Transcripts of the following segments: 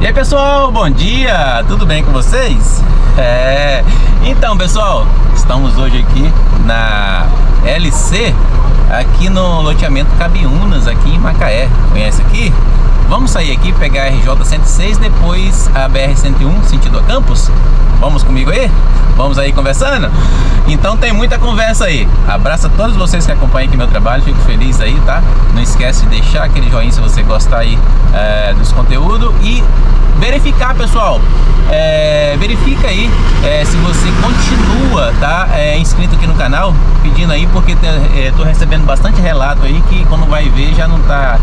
E aí pessoal, bom dia, tudo bem com vocês? É, então pessoal, estamos hoje aqui na LC, aqui no loteamento Cabiunas, aqui em Macaé. Conhece aqui? Vamos sair aqui, pegar a RJ 106, depois a BR 101, sentido a Campos. Vamos comigo aí? Vamos aí conversando? Então tem muita conversa aí. Abraço a todos vocês que acompanham aqui meu trabalho, fico feliz aí, tá? Não esquece de deixar aquele joinha se você gostar aí é, dos conteúdos e verificar, pessoal. É, verifica aí é, se você continua, tá? É, inscrito aqui no canal, pedindo aí, porque é, tô recebendo bastante relato aí que quando vai ver já não tá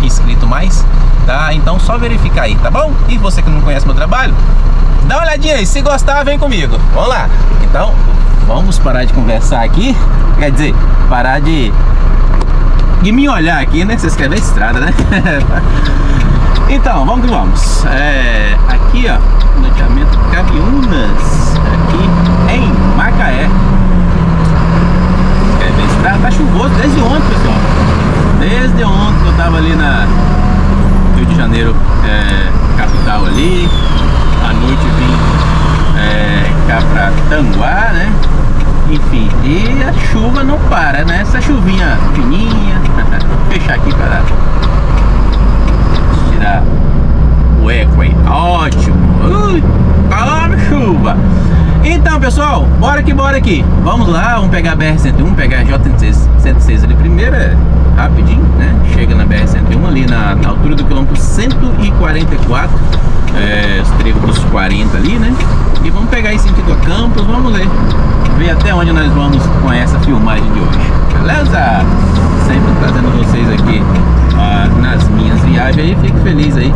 inscrito mais, tá? Então só verificar aí, tá bom? E você que não conhece meu trabalho, Dá uma olhadinha aí, se gostar, vem comigo. Vamos lá. Então, vamos parar de conversar aqui. Quer dizer, parar de, de me olhar aqui, né? Vocês querem ver a estrada, né? então, vamos que vamos. É, aqui, ó, loteamento Cabiunas, aqui em Macaé. Estrada? Tá chuvoso desde ontem, pessoal. Desde ontem eu tava ali na de Janeiro, é, capital ali à noite vim é, cá pra Tanguá, né? Enfim, e a chuva não para, né? Essa chuvinha fininha. Vou fechar aqui para tirar o eco aí. Ótimo. Ui, calma, chuva. Então, pessoal, bora que bora aqui. Vamos lá, vamos pegar a BR-101, pegar a J-106 ali primeiro, é rapidinho, né? Chega na BR-101 ali na, na, altura do quilômetro 144, é, os trechos dos 40 ali, né? E vamos pegar esse sentido a Campos, vamos ler, ver até onde nós vamos com essa filmagem de hoje. Beleza? Sempre trazendo vocês aqui ah, nas minhas viagens aí, fico feliz aí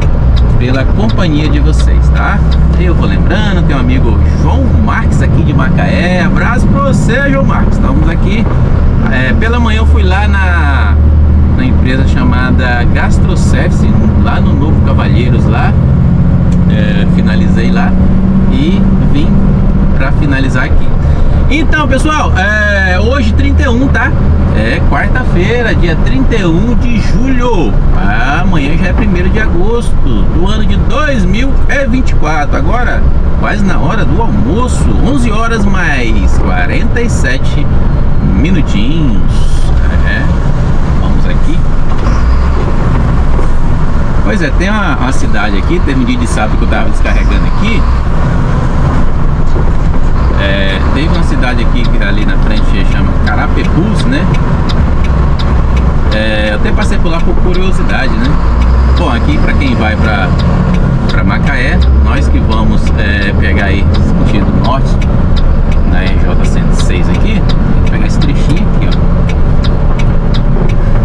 pela companhia de vocês, tá? Eu vou lembrando, tem um amigo João Marques aqui de Macaé. Abraço pra você, João Marques. Estamos aqui. É, pela manhã eu fui lá na, na empresa chamada Gastroservice, lá no Novo Cavalheiros, lá. É, finalizei lá e vim para finalizar aqui. Então, pessoal, é, hoje 31, tá? É quarta-feira, dia 31 de julho. Amanhã já é 1 de agosto do ano de 2024. Agora, quase na hora do almoço, 11 horas mais 47 minutinhos. É, vamos aqui. Pois é, tem uma, uma cidade aqui, teve um dia de sábado que eu tava descarregando aqui é, teve uma cidade aqui que ali na frente chama Carapebus, né? É, eu até passei por lá por curiosidade, né? Bom, aqui para quem vai para para Macaé, nós que vamos é, pegar aí sentido norte na RJ 106 aqui, pegar esse trechinho aqui, ó.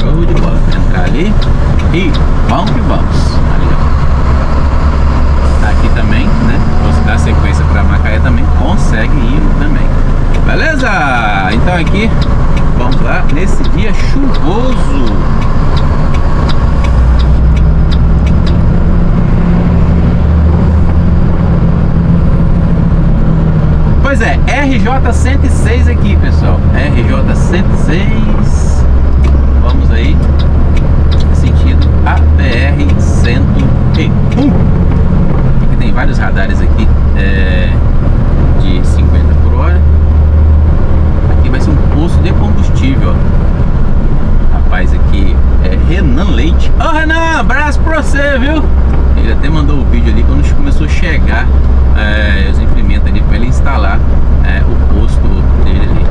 Show de bola, entrar ali e vamos que vamos. Ali, ó. Aqui também, né? Dá sequência para Macaé também consegue ir também. Beleza? Então aqui, vamos lá, nesse dia chuvoso. Pois é, RJ 106 aqui, pessoal. RJ 106. Vamos aí. Sentido ABR 101. Aqui tem vários radares aqui. É, de 50 por hora. Aqui vai ser um posto de combustível. Rapaz aqui é Renan Leite. Ô oh, Renan, abraço pra você, viu? Ele até mandou o vídeo ali quando começou a chegar é, os implementos ali para ele instalar é, o posto dele ali.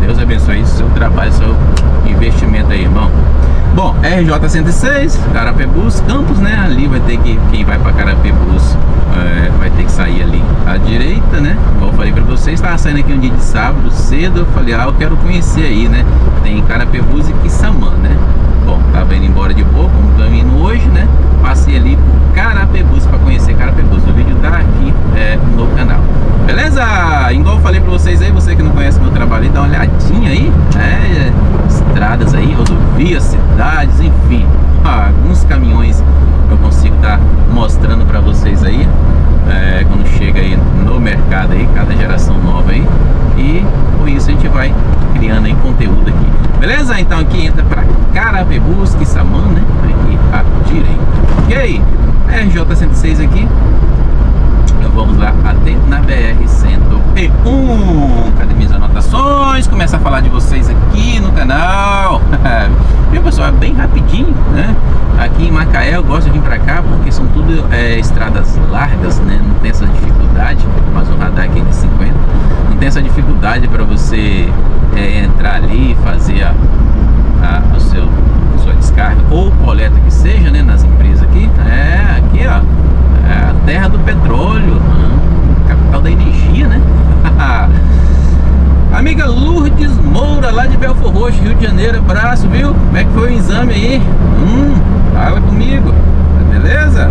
Deus abençoe seu trabalho, seu investimento aí, irmão. Bom, RJ106, Carapebus, Campos, né? Ali vai ter que, quem vai para Carapebus é, vai ter que sair ali à direita, né? Como vocês, estava saindo aqui um dia de sábado cedo, eu falei, ah, eu quero conhecer aí, né? Tem Carapebus e Quissamã, né? Bom, tava indo embora de boa, como tô indo hoje, né? Passei ali por Carapebus para conhecer Carapebus. O vídeo tá aqui é, no canal. Beleza? Igual eu falei para vocês aí, você que não conhece meu trabalho, dá uma olhadinha aí. É, estradas aí, rodovias, cidades, enfim. Alguns caminhões eu consigo estar tá mostrando para vocês aí. É, quando chega aí no mercado aí, cada geração nova aí. E com isso a gente vai criando aí conteúdo aqui. Beleza? Então aqui entra para Carapebus, Quissamã, né? Aqui à direita. E aí? RJ106 aqui. Vamos lá até na BR-101. Cadê minhas anotações? Começa a falar de vocês aqui no canal. Viu pessoal, é bem rapidinho, né? Aqui em Macaé eu gosto de vir pra cá porque são tudo é, estradas largas, né? Não tem essa dificuldade, mas o radar aqui é de 50. Não tem essa dificuldade para você é, entrar ali e fazer a, a, o seu, a sua descarga ou coleta que seja, né? Nas empresas aqui. É, aqui ó, terra do petróleo, hum, capital da energia, né? Amiga Lourdes Moura, lá de Belfor Roxo, Rio de Janeiro, abraço, viu? Como é que foi o exame aí? Hum, fala comigo, beleza?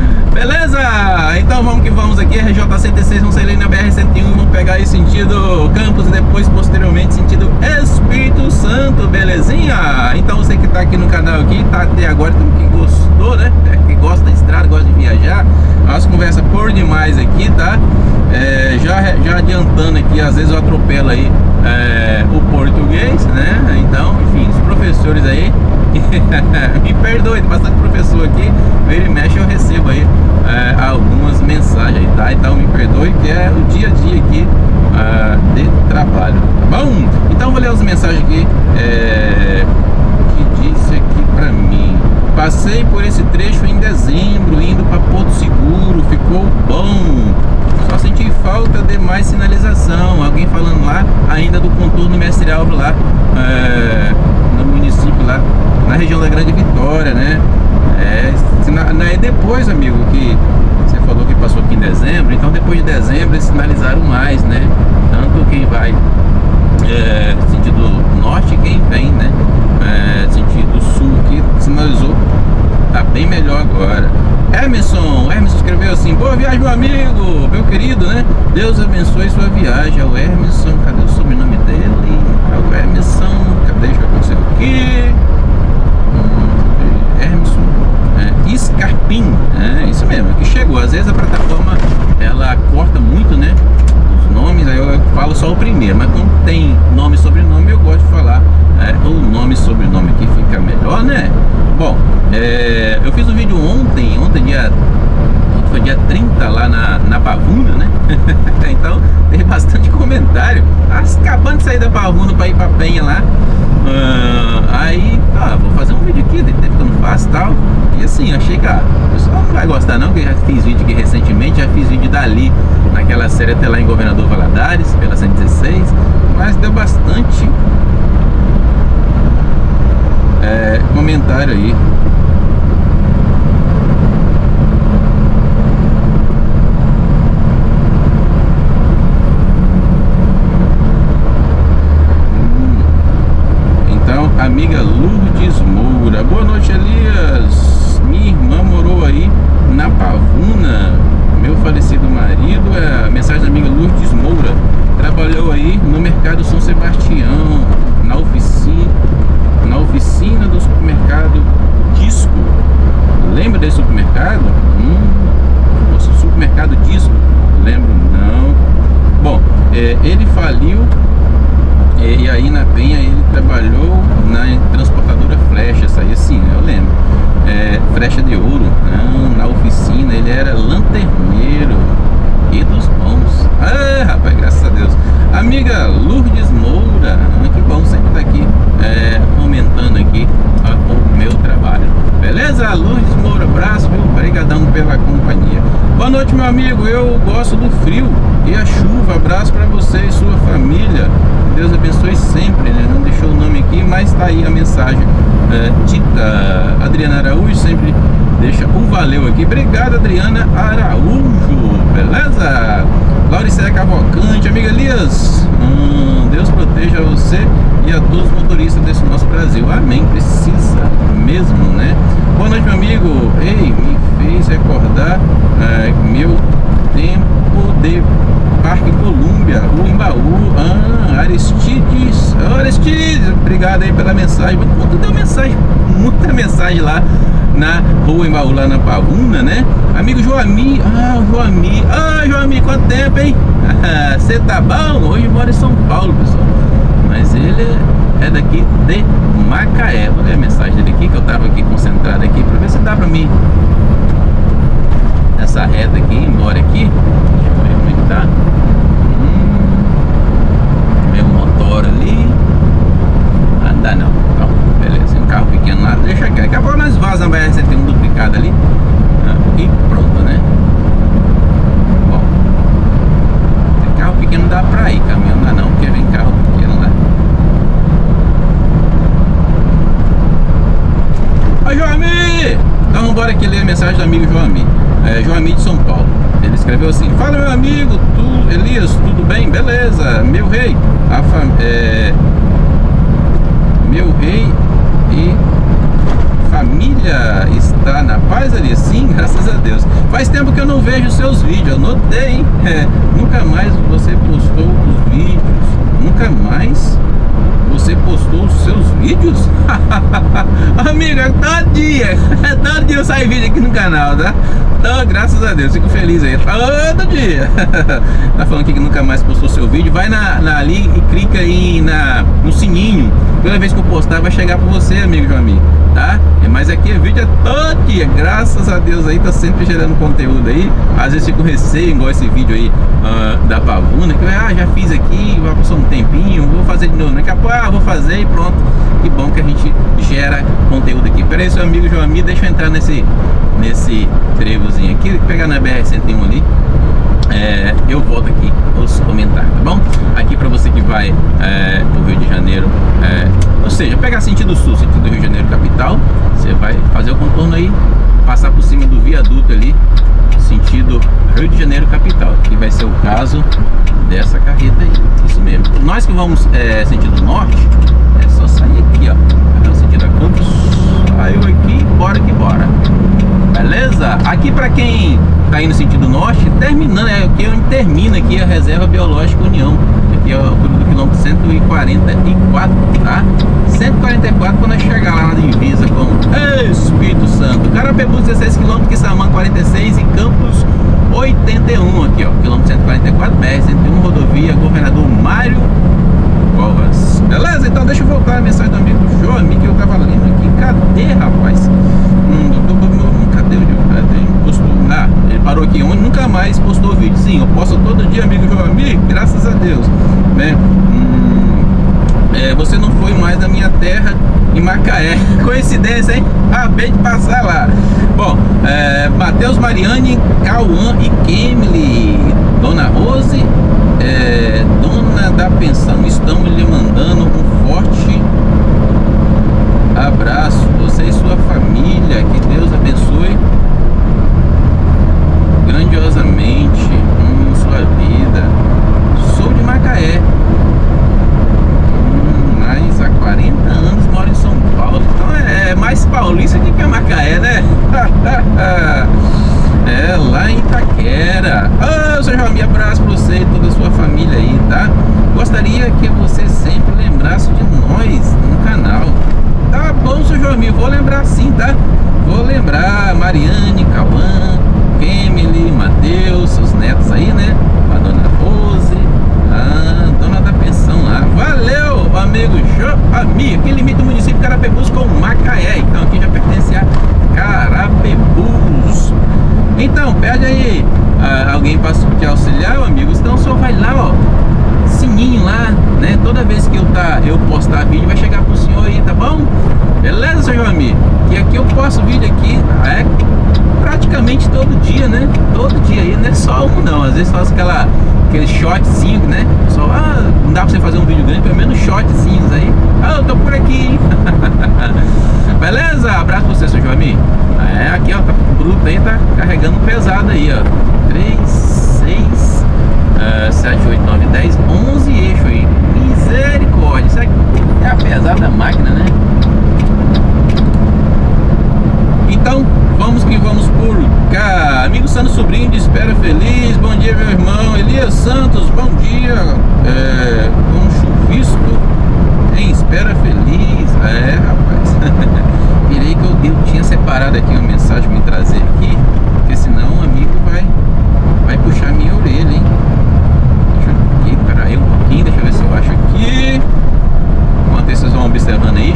Beleza? Então vamos que vamos aqui, RJ106, vamos sair na BR-101, vamos pegar aí sentido Campos e depois, posteriormente, sentido Espírito Santo, belezinha? Então você que tá aqui no canal aqui, tá até agora, então que gostou, né? É, que gosta da estrada, gosta de viajar, nossa conversa por demais aqui, tá? É, já, já adiantando aqui, às vezes eu atropelo aí é, o português, né? Então, enfim, os professores aí me perdoe, bastante professor aqui, ele mexe eu recebo aí é, algumas mensagens, tá? Então me perdoe que é o dia a dia aqui é, de trabalho, tá bom? Então vou ler as mensagens aqui é, que disse aqui pra mim. Passei por esse trecho em dezembro, indo para Porto Seguro, ficou bom. Só senti falta de mais sinalização. Alguém falando lá ainda do contorno mestre Alves lá. É, no município lá, na região da Grande Vitória, né? É, na, é depois, amigo, que você falou que passou aqui em dezembro, então depois de dezembro eles sinalizaram mais, né? Tanto quem vai é, sentido norte quem vem, né? É, sentido sul que sinalizou tá bem melhor agora. Emerson, Emerson escreveu assim, boa viagem meu amigo, meu querido, né? Deus abençoe sua viagem. É o Emerson, cadê o sobrenome dele? É o Emerson, aqui. Hum, Emerson é, Scarpim, é isso mesmo, que chegou. Às vezes a plataforma ela corta muito, né? Os nomes, aí eu falo só o primeiro, mas quando tem nome e sobrenome eu gosto de falar é, o nome e sobrenome aqui fica melhor, né? Bom, é, eu fiz um vídeo ontem, ontem dia foi dia 30 lá na, na Pavuna, né? então teve bastante comentário. Acabando de sair da Pavuna para ir para Penha lá. Uh, aí, ah, vou fazer um vídeo aqui, tem tempo que eu não faço e tal. E assim, achei que ah, o pessoal não vai gostar não, porque eu já fiz vídeo aqui recentemente, já fiz vídeo dali, naquela série até lá em Governador Valadares, pela 116. Mas deu bastante é, comentário aí hum. Amiga Lourdes Moura. Boa noite, Elias. Minha irmã morou aí na Pavuna. Meu falecido marido, é a mensagem da amiga Lourdes Moura. Trabalhou aí no mercado São Sebastião, na oficina, na oficina do supermercado Disco. Lembra desse supermercado? Hum, supermercado Disco? Lembro não. Bom, é, ele faliu é, e aí na Penha ele trabalhou na transportadora Flecha, isso aí sim, eu lembro. É, Flecha de Ouro, não, na oficina, ele era lanterneiro e dos bons. Ah, rapaz, graças a Deus. Amiga Lourdes Moura, ah, que bom sempre estar tá aqui é, comentando aqui ó, o meu trabalho. Beleza? Lourdes Moura, abraço, viu? Obrigadão pela companhia. Boa noite, meu amigo. Eu gosto do frio e a chuva. Abraço para você e sua família. Deus abençoe sempre, né? Não deixou o nome aqui, mas tá aí a mensagem é, dita. Adriana Araújo sempre deixa o valeu aqui. Obrigado, Adriana Araújo. Beleza? Lauricéia Cavalcante, amiga Elias. Hum, Deus proteja você e a todos os motoristas desse nosso Brasil. Amém. Precisa mesmo, né? Boa noite, meu amigo. Ei, me fez recordar é, meu tempo de Parque Colômbia, o Imbaú, ah, Aristides, Aristides, obrigado aí pela mensagem. Muito deu mensagem, muita mensagem lá na rua Imbaú, lá na Pavuna, né? Amigo Joami, ah, Joami, ah, Joami, quanto tempo, hein? Você tá bom? Hoje mora em São Paulo, pessoal. Mas ele é daqui de Macaé. Vou ler a mensagem dele aqui, que eu tava aqui concentrado aqui, pra ver se dá pra mim essa reta aqui, embora aqui. Deixa eu ver como é que tá. Hum, meu motor ali. Ah, dá não. Então, beleza. Um carro pequeno lá, deixa aqui. Daqui a pouco nós vazamos a BR-101 duplicado ali. Ah, e pronto, né? Bom. Carro pequeno dá pra ir, caminhão não dá não, porque vem carro pequeno lá. Oi, Joami! Então embora aqui ler a mensagem do amigo Joami é, Joami de São Paulo. Ele escreveu assim: Fala meu amigo, tu, Elias, tudo bem? Beleza, meu rei, a fam, é, meu rei e família está na paz ali? Sim, graças a Deus. Faz tempo que eu não vejo seus vídeos, eu notei, hein? É, nunca mais você postou os vídeos, nunca mais você postou os seus vídeos? Amiga, todo dia, todo dia eu saio vídeo aqui no canal, tá? Então, graças a Deus, fico feliz aí, todo dia. tá falando aqui que nunca mais postou seu vídeo, vai na, na ali e clica aí na, no sininho. Toda vez que eu postar vai chegar pra você, amigo Joami, tá? Mas aqui é vídeo é todo dia, graças a Deus aí, tá sempre gerando conteúdo aí. Às vezes fico receio, igual esse vídeo aí uh, da Pavuna, que ah, já fiz aqui, vai passar um tempinho, vou fazer de novo. Daqui a pouco, ah, vou fazer e pronto. Que bom que a gente gera conteúdo aqui. Pera aí, seu amigo Joami, deixa eu entrar nesse, nesse trevozinho aqui, pegar na BR-101 ali. É, eu volto aqui os comentários, tá bom? Aqui para você que vai é, pro Rio de Janeiro, é, ou seja, pegar sentido sul, sentido Rio de Janeiro capital, você vai fazer o contorno aí, passar por cima do viaduto ali, sentido Rio de Janeiro capital, que vai ser o caso dessa carreta aí, isso mesmo. Nós que vamos é, sentido norte, é só sair aqui, ó, é o sentido a Campos, saiu aqui, bora que bora. Beleza? Aqui para quem tá indo sentido norte, terminando, é aqui onde termina aqui a reserva biológica União. Aqui é o do quilômetro 144, tá? 144 quando chegar lá na divisa com Espírito Santo. Carapebus 16 km, Quissamã 46 e Campos 81 aqui, ó. Quilômetro 144, BR 101, rodovia Governador Mário Covas. Beleza? Então deixa eu voltar a mensagem do amigo Joami que eu tava lendo aqui. Cadê, rapaz? Hum, cadê o postou? Ah, ele parou aqui onde nunca mais postou vídeo. Sim, eu posto todo dia, amigo Joami, graças a Deus. Né? Hum, é, você não foi mais da minha terra em Macaé. Coincidência, hein? Acabei de passar lá. Bom, é, Matheus Mariani, Cauã e Kemily, Dona Rose, é, dona da pensão, estamos lhe mandando um forte abraço. Você e sua família, que Deus abençoe grandiosamente em sua vida. Sou de Macaé, hum, mas há 40 anos moro em São Paulo, então é, é mais paulista do que Macaé, né? é, lá em Itaquera. Ah, oh, seu Jami, abraço pra você e toda a sua família aí, tá? Gostaria que você sempre lembrasse de nós no canal. Tá bom, seu Jami, vou lembrar sim, tá? Vou lembrar, Mariane, Cauã, Emily, Matheus, seus netos aí, né? A dona Rose, a dona da pensão lá. Valeu, amigo Joami, aqui limita o município Carapebus com Macaé. Então aqui já pertence a Carapebus. Então, pede aí uh, alguém para te auxiliar, amigos. Então só vai lá, ó. Sininho lá, né? Toda vez que eu, tá, eu postar vídeo, vai chegar pro senhor aí, tá bom? Beleza, seu Joami? Que aqui eu posto vídeo aqui, é praticamente todo dia, né? Todo dia aí, não é só um não. Às vezes faço aquela, aquele shotzinho, né? Só, ah, não dá pra você fazer um vídeo grande, pelo menos shotzinhos aí. Ah, eu tô por aqui, Beleza? Abraço pra você, seu Joami. É, aqui ó, tá, o grupo aí tá carregando pesado aí, ó. 3, 6, uh, 7, 8, 9, 10, 11 eixos aí. Misericórdia. Isso é a pesada da máquina, né? Então, vamos que vamos por cá. Amigo Santos Sobrinho de Espera Feliz. Bom dia, meu irmão. Elias Santos, bom dia. É, com chuvisco em Espera Feliz. É, rapaz. Virei que eu, eu tinha separado aqui uma mensagem para me trazer aqui, porque senão o amigo vai, vai puxar minha orelha, hein? Deixa eu aqui, pera aí um pouquinho, deixa eu ver se eu acho aqui. Enquanto vocês vão observando aí,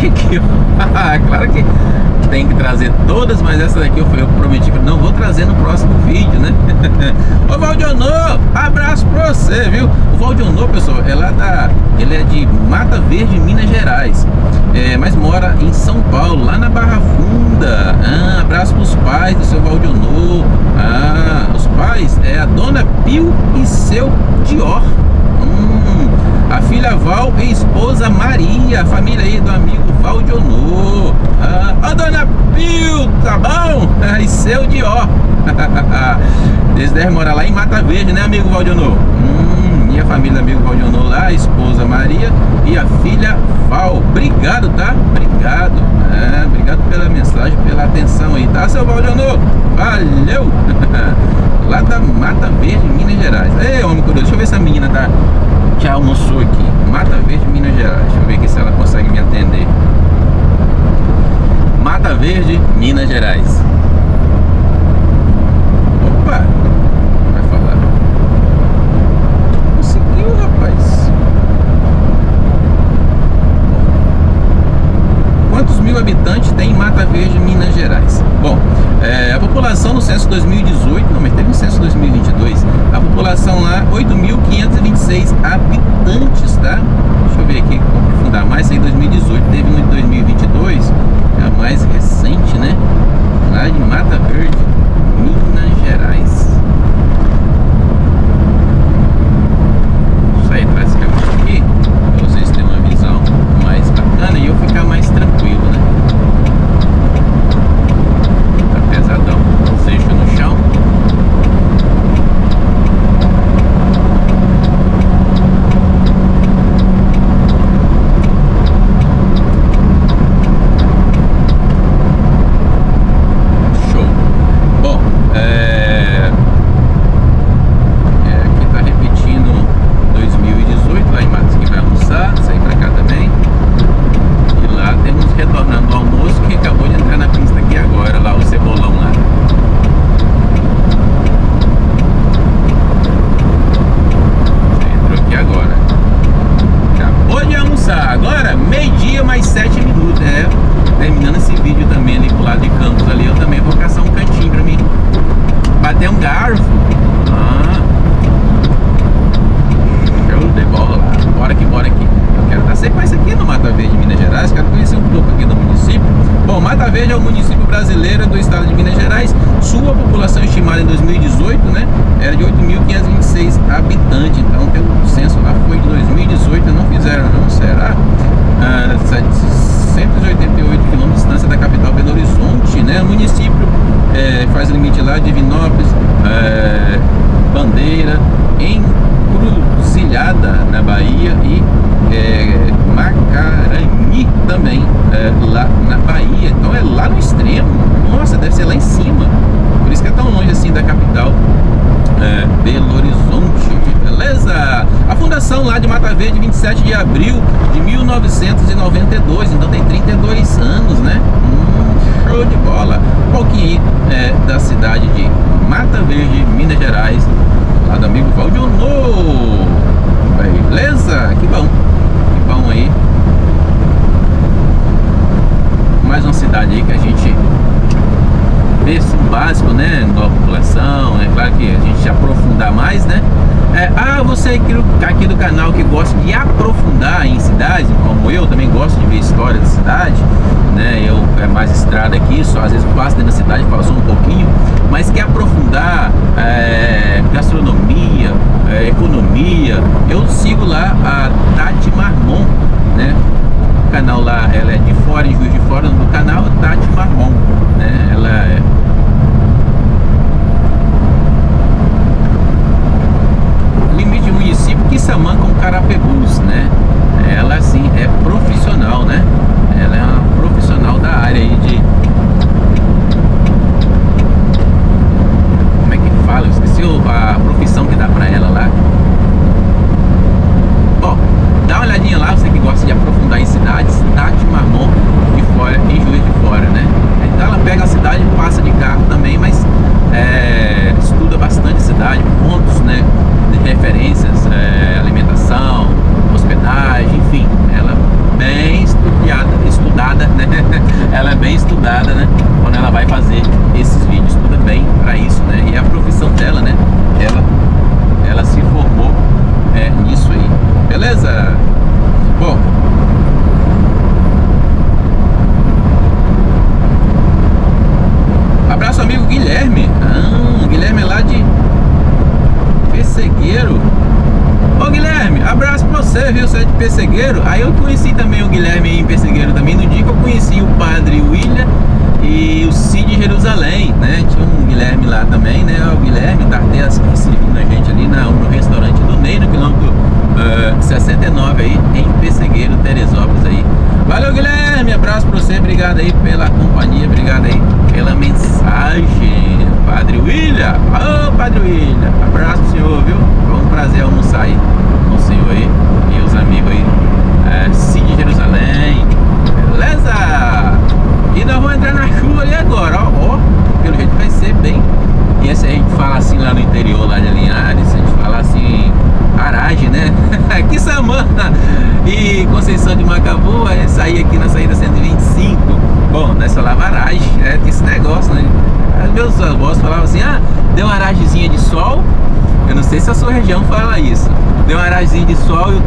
mensagem que eu... claro que tem que trazer todas, mas essa daqui eu, eu prometi que não vou trazer no próximo vídeo, né? Ô Valdionor, abraço pra você, viu? O Valdionor, pessoal, é lá da, ele é de Mata Verde, Minas Gerais, é, mas mora em São Paulo, lá na Barra Funda. Ah, abraço pros pais do seu Valdionor. Ah, os pais é a dona Pio e seu Dior. A filha Val e esposa Maria, a família aí do amigo Valdionor. Ah, a dona Pio, tá bom? E seu Dió. Desde devem morar lá em Mata Verde, né, amigo Valdionor? Hum, minha família, amigo Valdionor lá, a esposa Maria e a filha Val. Obrigado, tá? Obrigado. Ah, obrigado pela mensagem, pela atenção aí, tá, seu Valdionor? Valeu! lá da Mata Verde, Minas Gerais. Ei, homem curioso, deixa eu ver se a menina tá gente almoçou aqui. Mata Verde, Minas Gerais. Deixa eu ver aqui se ela consegue me atender. Mata Verde, Minas Gerais. habitante tem em Mata Verde, Minas Gerais? Bom, é, a população no censo 2018, não, mas teve no censo 2022, a população lá, 8.526 habitantes, tá? Deixa eu ver aqui, aprofundar mais, isso aí 2018, teve no 2022, é a mais recente, né? Lá de Mata Verde, Minas Gerais.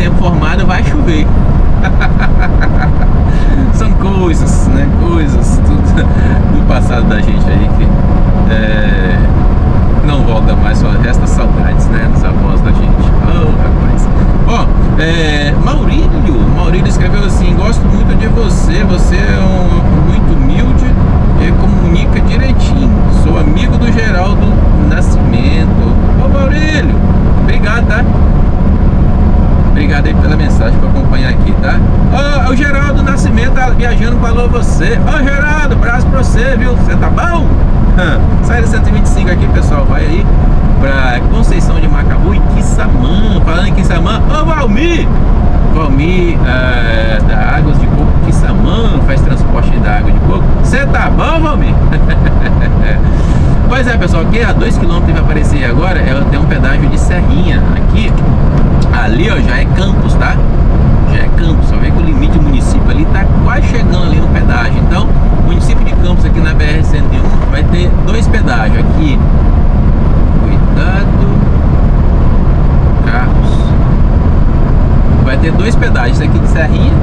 Tempo formado vai chover. São coisas, né? Coisas do passado da gente aí que é, não volta mais, só resta saudades, né? Dos avós da gente. Oh, rapaz. Ó, é, Maurílio, Maurílio escreveu assim: Gosto muito de você, você é um, muito humilde e comunica direitinho. Sou amigo do Geraldo Nascimento. Ô, Maurílio, obrigado, tá? Obrigado aí pela mensagem para acompanhar aqui, tá? Ó, oh, o Geraldo Nascimento tá viajando alô você. Ô, oh, Geraldo, abraço pra você, viu? Você tá bom? Saída 125 aqui, pessoal. Vai aí pra Conceição de Macabu e Quissamã. Falando em Quissamã, ô oh, Valmir! Valmir é, da Águas de Coco Quissamã faz transporte da água de coco. Você tá bom, Valmir? pois é, pessoal, aqui a 2km vai aparecer agora. É, tem um pedágio de Serrinha aqui ali ó, já é Campos, tá? Já é Campos, só vê que o limite do município ali tá quase chegando ali no pedágio. Então, o município de Campos aqui na BR-101 vai ter dois pedágios aqui. Cuidado. Carros. Vai ter dois pedágios aqui de Serrinha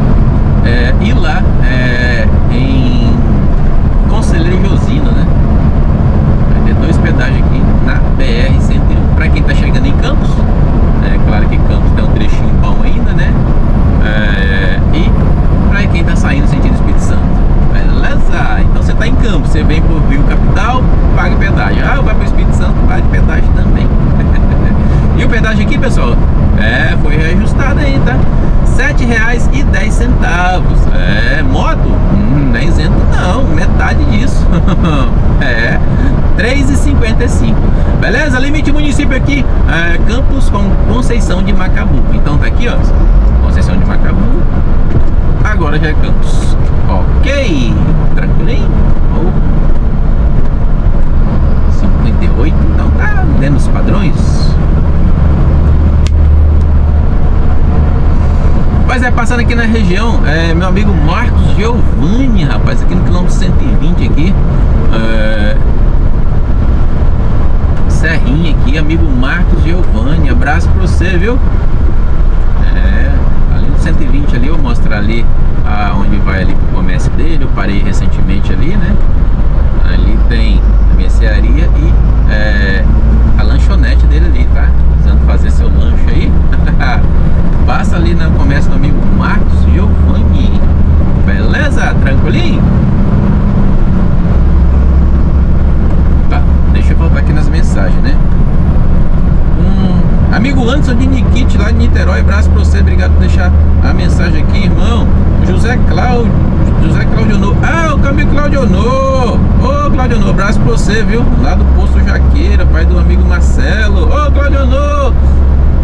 é, e lá é, em Conselheiro Josina, né? Vai ter dois pedágios aqui na BR-101. Para quem tá chegando em Campos, é claro que Campos tem um trechinho bom ainda, né? É, e para quem tá saindo sentido Espírito Santo. Beleza? Então você tá em Campos, você vem pro Rio Capital, paga pedágio. Ah, vai pro Espírito Santo, paga pedágio também. e o pedágio aqui, pessoal, é, foi reajustado aí, tá? R$ reais e dez centavos. É, moto? Hum, não é isento não, metade disso. é, 3,55. Beleza? Limite município aqui, é, Campos com Conceição de Macabu. Então tá aqui, ó. Conceição de Macabu. Agora já é Campos. Ok. Tranquilinho. Oh. 58. Então tá dentro dos padrões. Mas é passando aqui na região, é, meu amigo Marcos Giovanni, rapaz, aqui no quilômetro 120 aqui. É, Serrinha aqui, amigo Marcos Giovanni. Abraço pra você, viu? É, ali no 120 ali, eu vou mostrar ali aonde vai ali pro comércio dele. Eu parei recentemente ali, né? Ali tem a mercearia e é, a lanchonete dele ali, tá? Precisando fazer seu lanche aí. Passa ali no comércio do amigo Marcos Giovanni. Beleza? Tranquilinho? Deixa eu voltar aqui nas mensagens, né? Um amigo Anderson de Nikit lá de Niterói, abraço pra você, obrigado por deixar a mensagem aqui, irmão. José Cláudio, José Cláudio No. Ah, o caminho Cláudio No. Ô, Cláudio No, abraço pra você, viu? Lá do Posto Jaqueira, pai do amigo Marcelo. Ô, Cláudio No.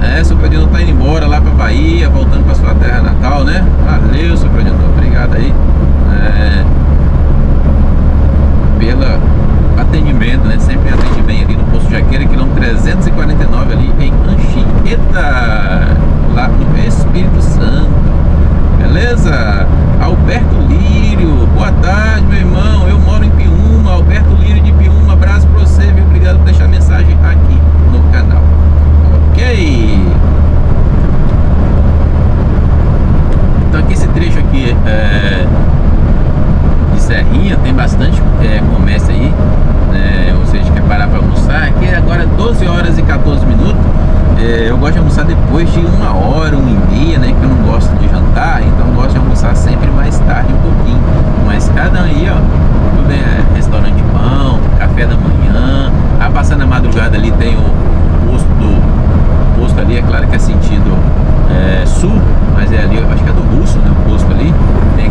É, seu Claudino tá indo embora lá pra Bahia, voltando pra sua terra natal, né? Valeu, seu Claudino, obrigado aí. É, pela atendimento, né? Sempre atende bem ali no Posto Jaqueira, quilômetro 349 ali em Anchieta, lá no Espírito Santo. Beleza? Alberto Lírio, boa tarde, meu irmão. Eu moro em Piúma, Alberto Lírio de Piúma. Abraço pra você, viu? Obrigado por deixar mensagem aqui no canal. Ok. Então aqui esse trecho aqui é Serrinha, tem bastante é, comércio aí, né? ou seja, quer parar para almoçar. Aqui agora é 12 horas e 14 minutos. É, eu gosto de almoçar depois de uma hora, uma e meia, né? Que eu não gosto de ah, então gosto de almoçar sempre mais tarde um pouquinho. Mas cada aí, ó, tudo é restaurante de pão, café da manhã, ah, a passar na madrugada ali tem o posto do. O posto ali, é claro que é sentido é, sul, mas é ali, acho que é do russo, né? O posto ali. Tem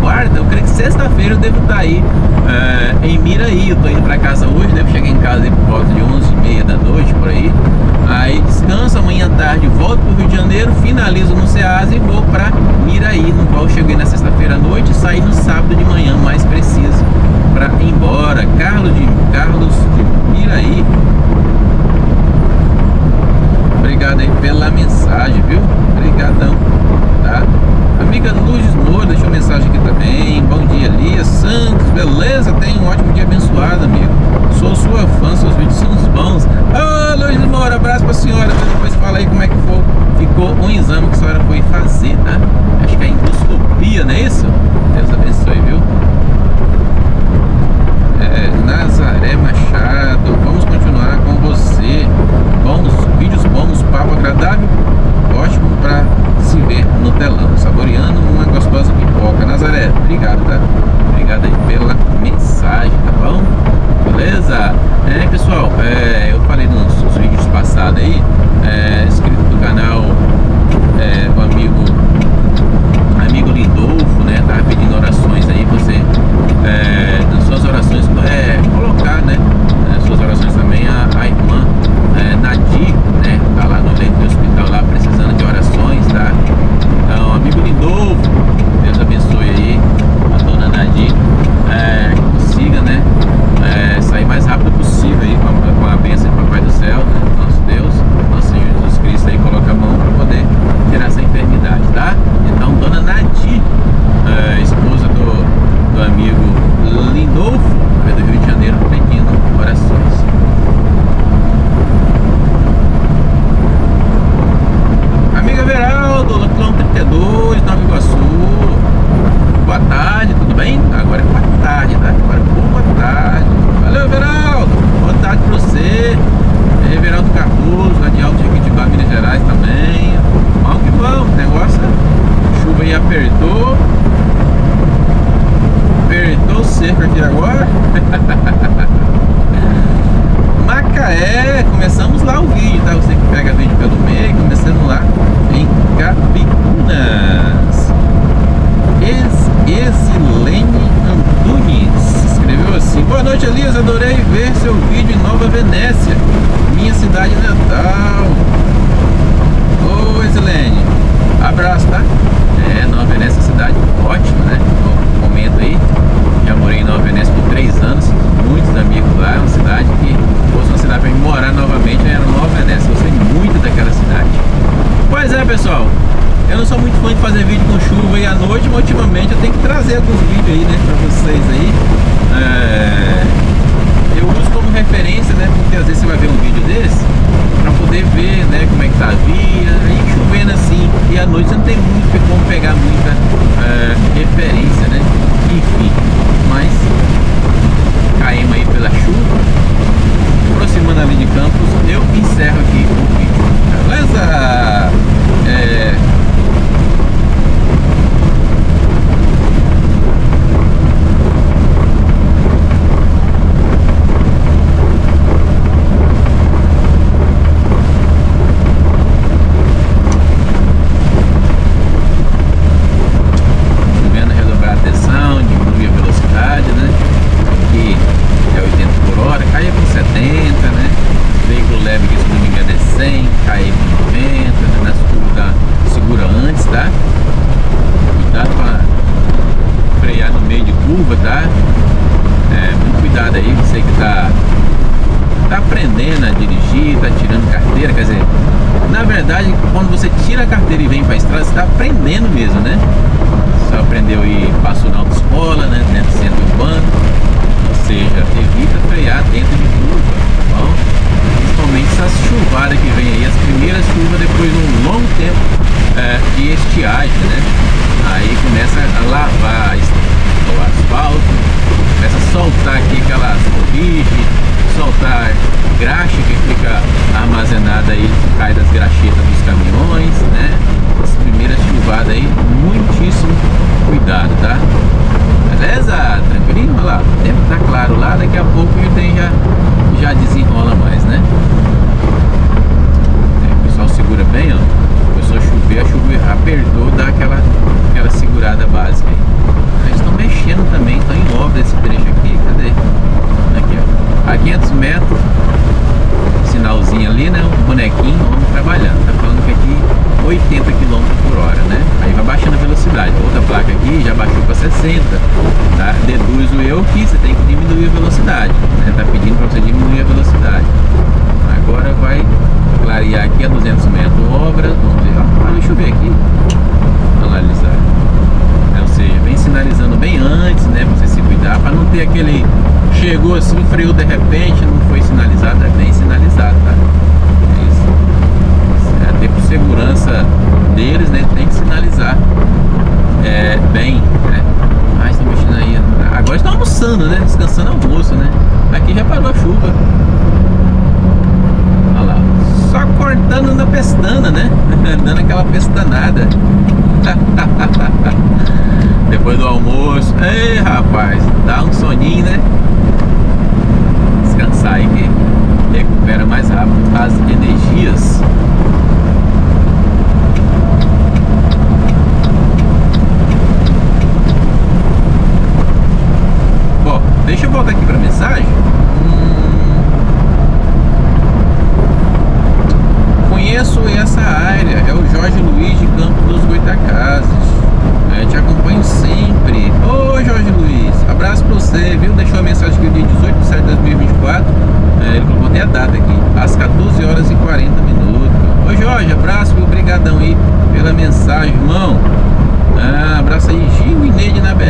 quarta, eu creio que sexta-feira eu devo estar aí é, em Miraí, eu tô indo pra casa hoje, devo chegar em casa aí por volta de 11h30 da noite, por aí, aí descanso, amanhã à tarde volto pro Rio de Janeiro, finalizo no Ceasa e vou pra Miraí, no qual eu cheguei na sexta-feira à noite e saí no sábado de manhã, mais preciso, pra ir embora, Carlos de, Carlos de Miraí, obrigado aí pela mensagem, viu? Obrigadão, tá? Amiga Lourdes Moura deixou mensagem aqui também. Bom dia, Lia Santos, beleza? Tenha um ótimo dia abençoado, amigo. Sou sua fã, seus vídeos são os bons. Ô, Lourdes Moura, abraço pra senhora. Depois fala aí como é que foi, ficou um exame que a senhora foi fazer, tá? Acho que é endoscopia, não é isso? Deus abençoe, viu? É, Nazaré Machado, vamos continuar com você. Bons vídeos bons, papo agradável, ótimo pra se ver no telão, saboreando uma gostosa pipoca. Nazaré, obrigado, tá? Obrigado aí pela mensagem, tá bom? Beleza? É, pessoal, é, eu falei nos, nos, vídeos passados aí, é, inscrito do canal, é, o amigo amigo Lindolfo, né? Tava pedindo orações aí, você é, nas suas orações é, colocar, né? Nas suas orações também a, a irmã é, Nadir, né? Tá lá no leito do hospital lá precisando de orações, tá? Então, amigo Lindolfo, Deus abençoe aí a dona Nadir, é, que consiga, né? É, sair mais rápido possível aí com a, com a bênção do Papai do Céu, né? Nosso Deus, nosso Senhor Jesus Cristo aí, coloca a mão para poder tirar essa enfermidade, tá? Então, dona Nadir, é, esposa do, do amigo Lindolfo, é do Rio de Janeiro, pedindo orações. Amiga Veraldo, no quilômetro 32, Nova Iguaçu. Boa tarde, tudo bem? Agora é boa tarde, tá? Agora é boa tarde. Valeu, Veraldo. Boa tarde pra você. É, Veraldo Cardoso, lá de Alto Jequitibá, Minas Gerais também. Vamos que vamos, o negócio. Aí apertou. Apertou cerco aqui agora. Macaé, começamos lá o vídeo, tá? Você que pega vídeo pelo meio, começando lá em Capicunas. Ex Exilene Antunes escreveu assim: Boa noite, Elias. Adorei ver seu vídeo em Nova Venécia, minha cidade natal. Ô Exilene, abraço, tá? É, Nova Venécia, cidade ótima, né? No momento aí, já morei em Nova Venécia por três anos, muitos amigos lá, uma cidade que fosse uma cidade para morar novamente, era Nova Venécia. Gostei muito daquela cidade. Pois é, pessoal. Eu não sou muito fã de fazer vídeo com chuva aí à noite, mas ultimamente eu tenho que trazer alguns vídeos aí, né, pra vocês aí. É eu uso como referência, né? Porque às vezes você vai ver um vídeo desse para poder ver, né? Como é que tá a via, e chovendo assim, e à noite não tem muito como pegar muita eh, referência, né? Enfim, mas caímos aí pela chuva, aproximando ali de Campos, eu encerro aqui o vídeo, beleza? É... Jorge, abraço, meu brigadão aí pela mensagem, irmão. Ah, abraço aí, Gil e Neide na BR.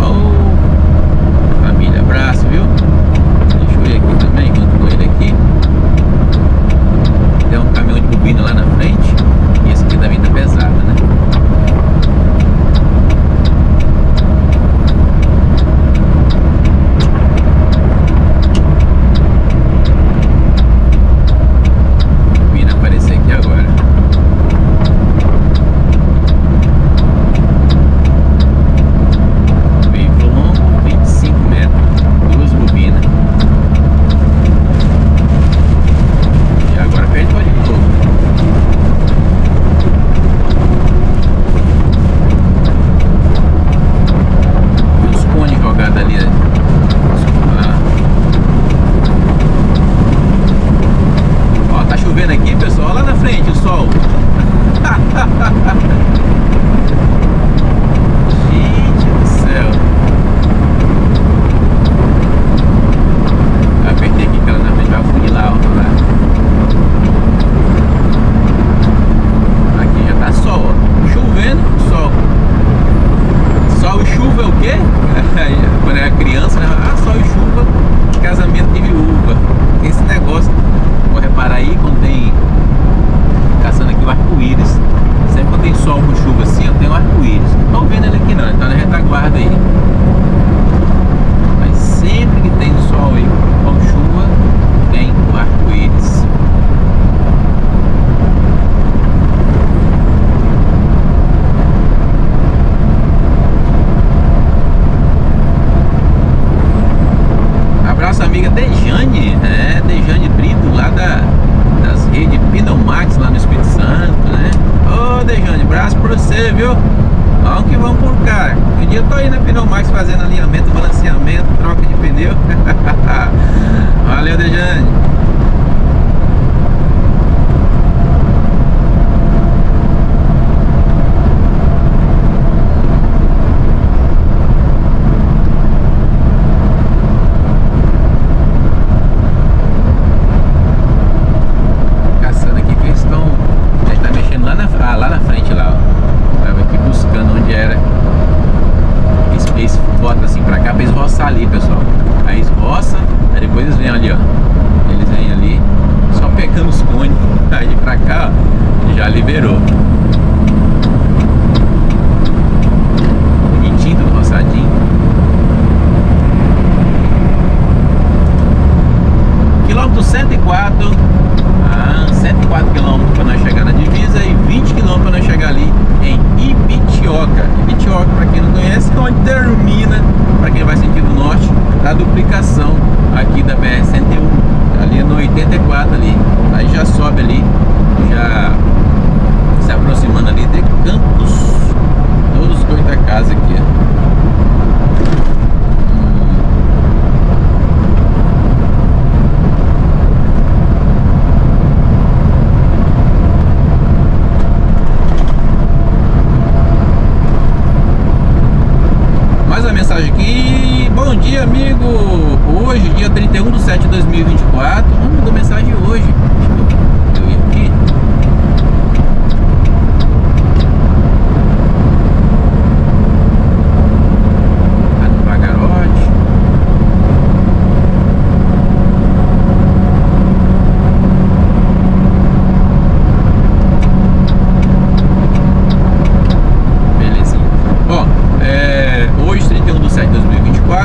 Oh, família, abraço, viu? Deixa eu ver aqui também, mando com ele aqui. Tem um caminhão de bobina lá na frente.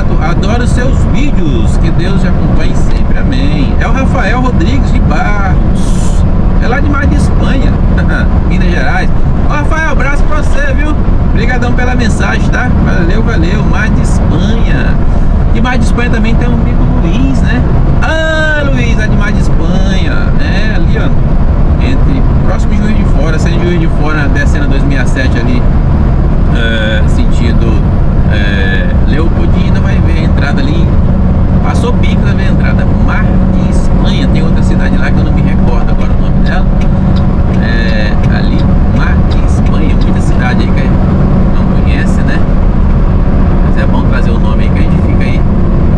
2024, adoro seus vídeos. Que Deus te acompanhe sempre. Amém. É o Rafael Rodrigues de Barros. É lá de Mar de Espanha, Minas Gerais. Ô, Rafael, abraço pra você, viu? Obrigadão pela mensagem, tá? Valeu, valeu. Mar de Espanha. De Mar de Espanha também tem um amigo Luiz, né? Ah, Luiz, é de Mar de Espanha. É, ali, ó. Entre próximo Juiz de Fora, saindo de Juiz de Fora, descendo a 267 ali é, sentido é, Leopoldina vai ver a entrada ali. Passou bico vai ver a entrada. Mar de Espanha tem outra cidade lá que eu não me recordo agora o nome dela. É, ali Mar de Espanha muita cidade aí que não conhece né? Mas é bom trazer o nome aí que a gente fica aí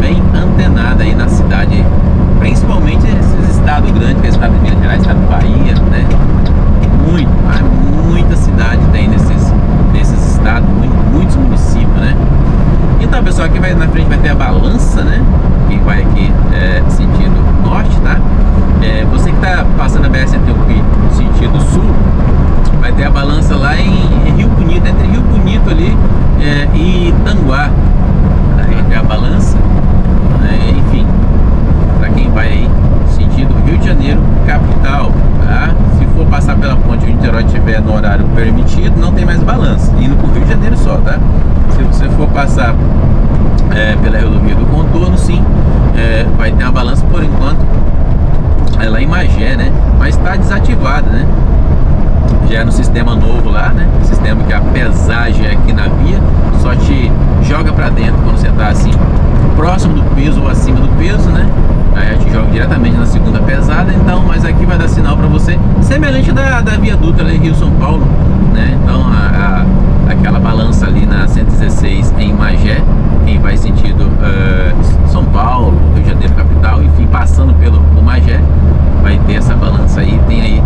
bem antenado aí na cidade principalmente esses estados grandes que é o estado de Minas Gerais estado de Bahia né? Muito, muita cidade tem nesses, nesses estados, muito- muitos municípios, né? Então, pessoal, aqui vai, na frente vai ter a balança, né? Quem vai aqui é, sentido norte, tá? É, você que tá passando a BR-101 sentido sul, vai ter a balança lá em, Rio Bonito, entre Rio Bonito ali é, e Tanguá. Aí vai ter a balança, né? enfim, para quem vai aí sentido Rio de Janeiro, capital, tá? Se for passar pela ponte de Niterói estiver no horário permitido, não tem mais balança, indo pro Rio de Janeiro só, tá? Se você for passar é, pela rodovia do contorno, sim, é, vai ter uma balança por enquanto, é lá em Magé, né? Mas está desativada, né? já é no sistema novo lá, né? Sistema que a pesagem é aqui na via só te joga pra dentro quando você tá assim próximo do peso ou acima do peso, né? Aí ela te joga diretamente na segunda pesada, então, mas aqui vai dar sinal pra você, semelhante da, da viaduta ali Rio São Paulo, né? Então, a, a- aquela balança ali na 116 em Magé, quem vai sentido eh, São Paulo, Rio de Janeiro capital, enfim, passando pelo Magé, vai ter essa balança aí, tem aí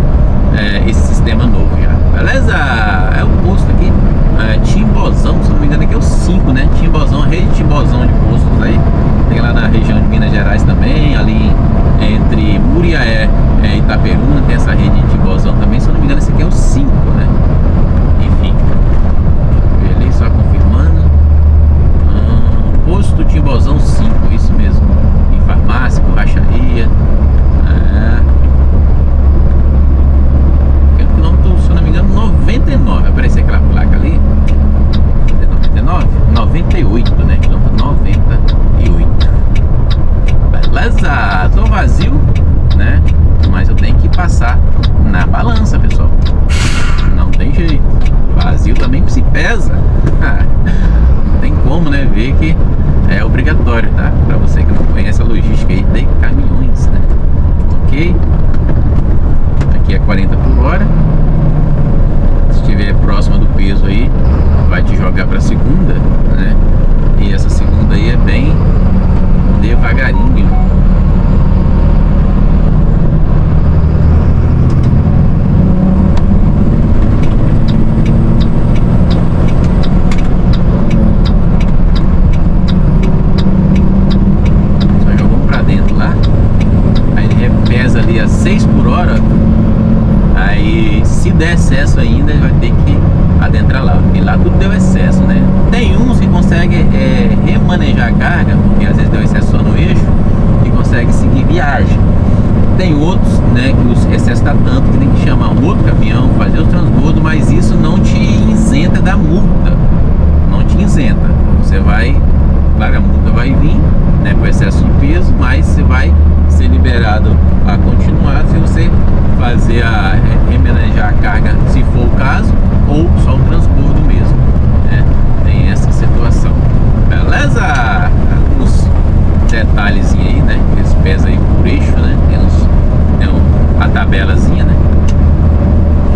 tabelazinha, né?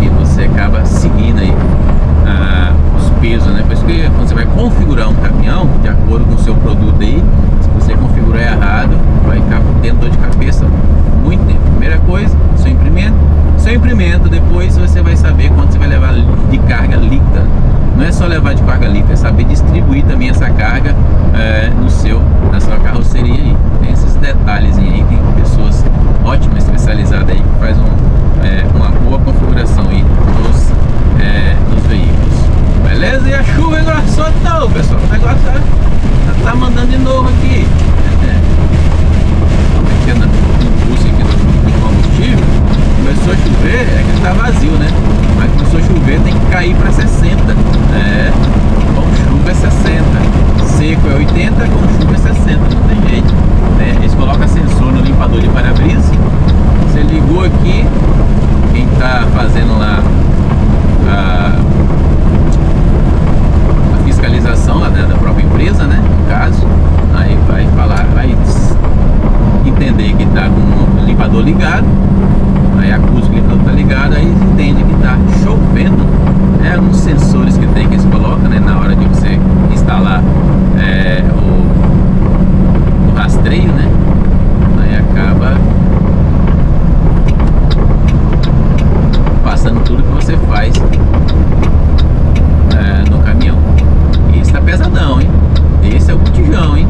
E você acaba seguindo aí ah, os pesos, né? Por isso que quando você vai configurar um caminhão, de acordo com o seu produto aí, se você configurar errado, vai ficar tendo dor de cabeça muito tempo. Primeira coisa, seu imprimento. Seu imprimento, depois você vai saber quanto você vai levar de carga líquida. Não é só levar de carga líquida, é saber distribuir também essa carga é, no seu, na sua carroceria aí. Detalhes aí, tem pessoas ótimas, especializadas aí, que faz um, é, uma boa configuração aí dos, é, dos veículos. Beleza? E a chuva engrossou não, pessoal. O negócio tá, tá mandando de novo aqui. pequena impulso aqui do, combustível. Começou a chover, é que tá vazio, né? Mas começou a chover, tem que cair para 60. É, com chuva é 60. Seco é 80, com chuva é 60, não tem jeito. Né? Eles colocam sensor no limpador de para-brisa. Você ligou aqui, quem tá fazendo lá a, a fiscalização lá da, da própria empresa, né? No caso, aí vai falar, vai entender que está com o limpador ligado, aí acusa que o limpador está ligado, aí entende que está chovendo. É uns sensores que tem que eles colocam né, na hora de você instalar é, o rastreio, né? Aí acaba passando tudo que você faz é, no caminhão. E isso tá pesadão, hein? Esse é o botijão, hein?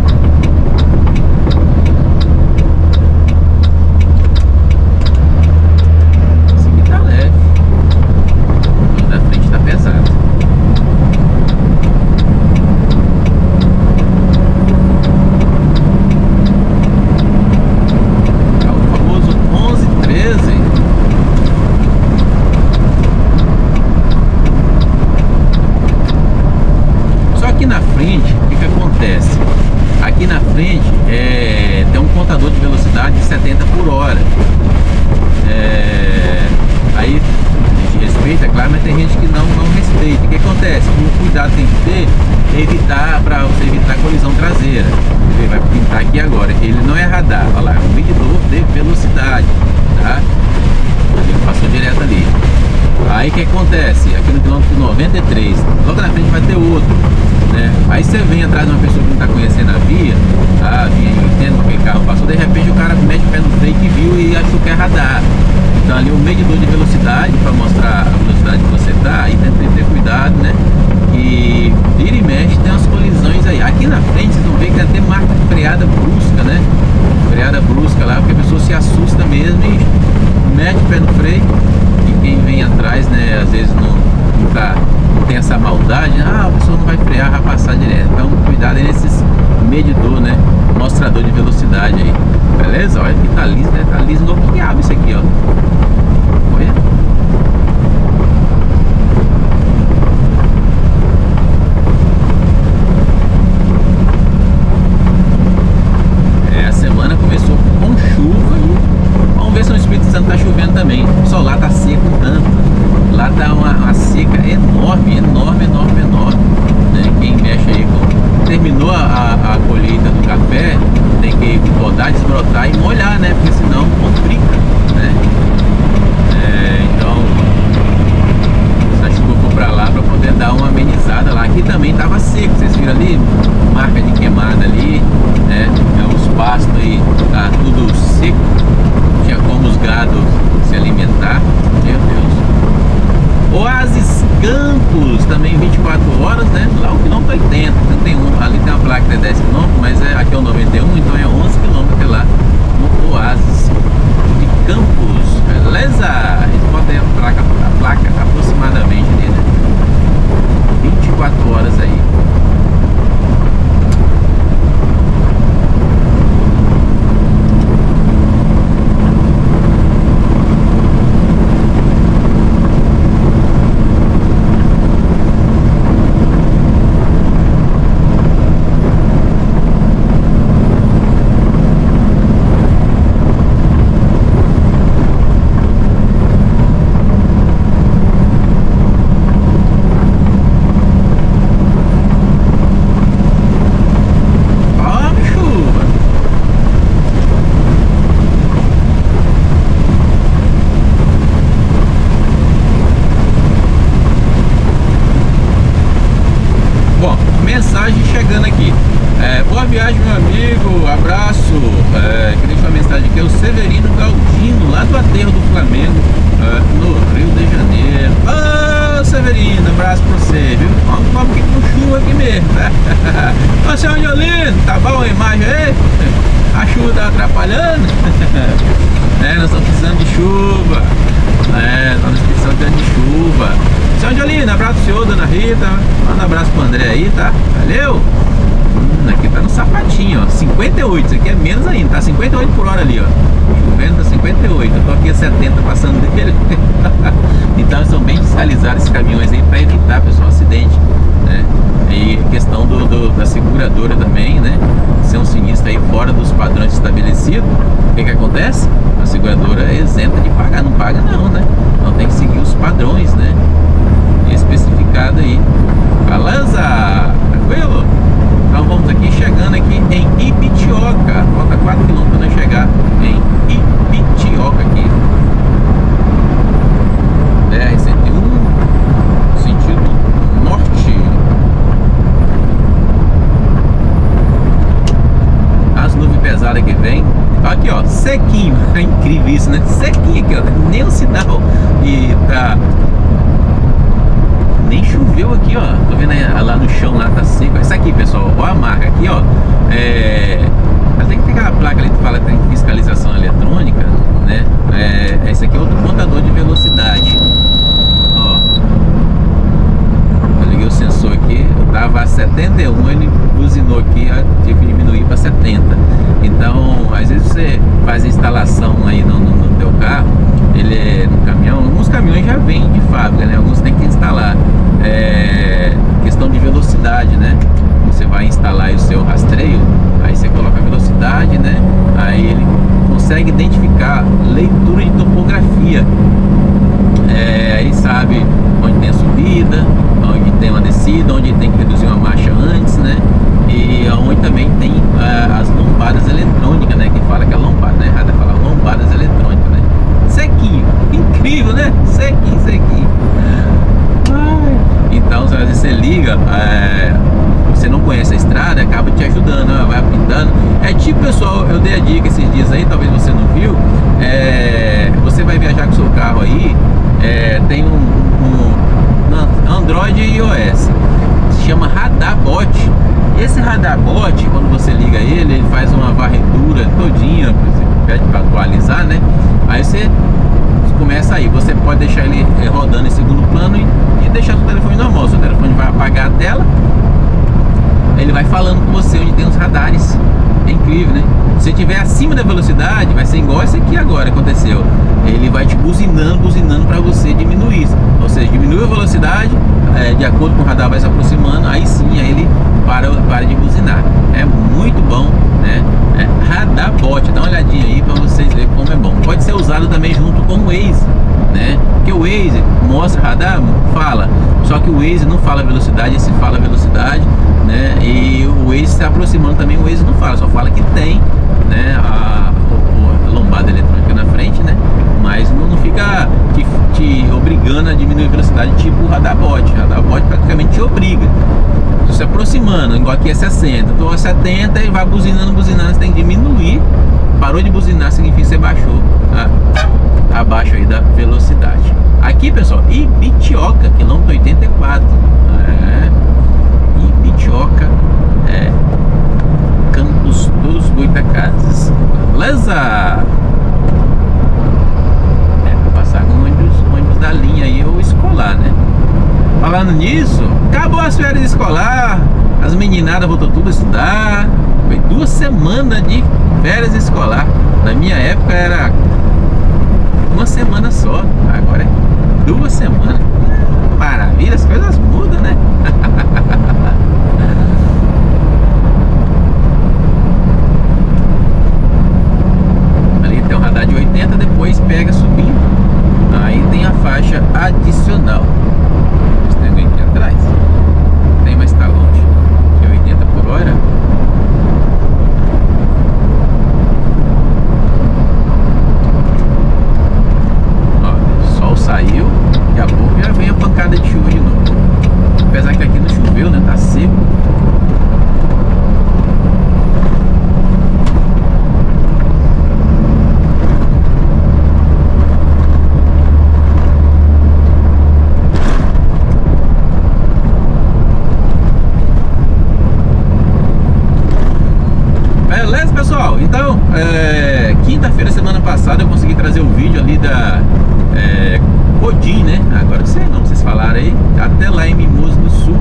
Esse aqui tá leve. O da frente tá pesado. É o famoso 11 13. Só aqui na frente, o que, que acontece? Aqui na frente é, tem um contador de velocidade de 70 por hora. É, aí a gente respeita, é claro, mas tem gente que não, não respeita. O que acontece? O cuidado tem que ter é evitar para você evitar colisão traseira. Ele vai pintar aqui agora. Ele não é radar, olha lá, é um medidor de velocidade. Tá? Ele passou direto ali. Aí o que acontece? Aqui no quilômetro 93, logo na frente vai ter outro. Né? Aí você vem atrás de uma pessoa que não está conhecendo a via, a via entendo porque carro passou, de repente o cara mete o pé no freio que viu e achou que é radar. Então ali o medidor de velocidade para mostrar a velocidade que você está, aí tem que ter cuidado, né? E vira e mexe, tem umas colisões aí. Aqui na frente vocês vão ver que tem até marca de freada brusca, né? Freada brusca lá, porque a pessoa se assusta mesmo e mete o pé no freio quem vem atrás, né, às vezes não, tá, tem essa maldade, ah, a pessoa não vai frear, vai passar direto. Então, cuidado aí nesses medidor, né, mostrador de velocidade aí. Beleza? Olha que tá liso, né? Tá liso igual que abre isso aqui, ó. É, a semana começou com chuva vamos ver se no Espírito Santo tá chovendo também. Só lá tá seco tanto. Lá tá uma, uma seca enorme, enorme, enorme, enorme. Né? Quem mexe aí com... terminou a, a, a colheita do café, tem que podar, desbrotar e molhar, né? Porque senão complica, né? É, então, se a chuva lá pra poder dar uma amenizada lá. Aqui também tava seco, vocês viram ali? Marca de queimada ali, né? É, os pastos aí, tá tudo seco. Tinha como os gados se alimentar. Meu Deus. Oasis Campos, também 24 horas, né? Lá o quilômetro 80, 31. Ali tem uma placa de 10 km, mas é, aqui é o 91, então é 11 km até lá no Oasis sequinho. É incrível isso, né? Sequinho aqui, ó. Nem o sinal. E tá nem choveu aqui, ó. Tô vendo aí, lá no chão, lá tá seco. Isso aqui, pessoal, ó a marca aqui, ó. É... Tem que pegar a placa ali que fala tem fiscalização eletrônica, né? É... Esse aqui é outro contador de velocidade. Ó. Eu liguei o sensor aqui, eu tava a 71, ele buzinou aqui, tive que diminuir para 70. Então, às vezes você faz a instalação aí no, no, no teu carro, ele é no caminhão, alguns caminhões já vêm de fábrica, né? Alguns tem que instalar. É, questão de velocidade, né? Você vai instalar o seu rastreio, aí você coloca a velocidade, né? Aí ele consegue identificar leitura de topografia. É, aí sabe onde tem a subida, onde tem uma descida, onde tem que reduzir uma marcha antes, né? E onde também tem uh, as lombadas eletrônicas, né? Que fala que é lombada, né? Errado falar lombadas eletrônicas, né? Sequinho, incrível, né? Sequinho, sequinho. Então, às vezes você liga, é, você não conhece a estrada, acaba te ajudando, vai pintando. É tipo, pessoal, eu dei a dica esses dias aí, talvez você não viu. É, você vai viajar com seu carro aí, é, tem um, um, Android e iOS, se chama Radarbot. Esse Radarbot, quando você liga ele, ele faz uma varredura todinha, você pede para atualizar, né? Aí você começa aí. Você pode deixar ele eh, rodando em segundo plano e, e deixar o telefone normal. Seu telefone vai apagar a tela, ele vai falando com você onde tem os radares. É incrível, né? Se estiver acima da velocidade, vai ser igual esse aqui agora aconteceu. Ele vai te buzinando, buzinando para você diminuir. Ou seja, diminui a velocidade, é, de acordo com o radar vai se aproximando, aí sim aí ele para, para de buzinar. É muito bom, né? É radar bot, dá uma olhadinha aí para vocês verem como é bom. Pode ser usado também junto com o Waze, né? Porque o Waze mostra radar, fala, só que o Waze não fala velocidade, esse fala velocidade, né? E o Waze se aproximando também, o Waze não fala, só fala que tem, né? A, a, lombada eletrônica na frente, né? Mas não, não fica te, te, obrigando a diminuir velocidade tipo o radar bot. O radar bot praticamente te obriga se aproximando, igual aqui é 60, tô a 70 e vai buzinando, buzinando, você tem que diminuir. Parou de buzinar, significa que você baixou abaixo aí da velocidade. Aqui, pessoal, Ibitioca, quilômetro 84. É, Ibitioca, é, Campos dos Goitacazes. Beleza? É, passar com ônibus, ônibus da linha aí, ou escolar, né? Falando nisso, acabou as férias escolar, as meninadas voltou tudo a estudar. Foi duas semanas de férias escolar. Na minha época era uma semana só, agora é duas semanas. Maravilha, as coisas mudam, né? Ali tem um radar de 80, depois pega subindo. Aí tem a faixa adicional aqui atrás. Tem, mas está longe. É 80 por hora. Ó, o sol saiu, daqui a pouco já vem a pancada de chuva de novo. Apesar que aqui não choveu, né? Beleza, pessoal? Então, é, quinta-feira, semana passada, eu consegui trazer o um vídeo ali da é, Codim, né? Agora sei não, vocês falaram aí, até lá em Mimoso do Sul.